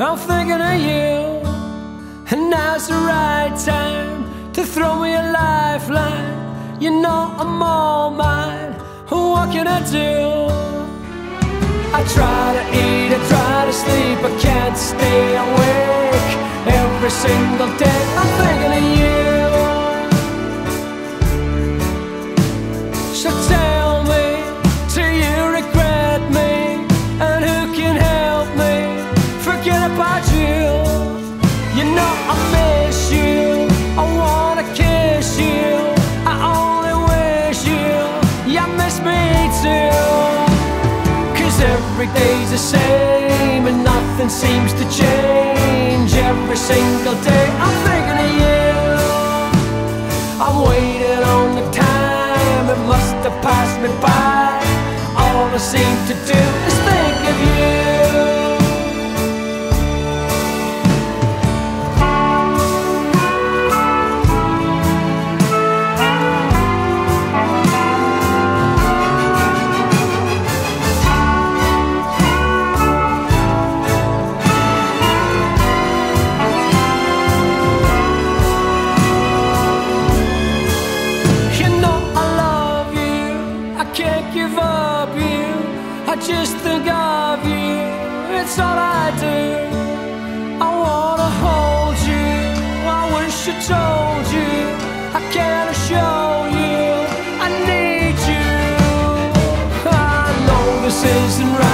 I'm thinking of you. And now's the right time to throw me a lifeline. You know I'm all mine. What can I do? I try to eat, I try to sleep, I can't stay awake. Every single day I'm thinking of you. Every day's the same and nothing seems to change. Every single day I'm thinking of you. I'm waiting on the time, it must have passed me by. All I seem to do give up you. I just think of you. It's all I do. I wanna hold you. I wish I told you. I can't show you. I need you. I know this isn't right.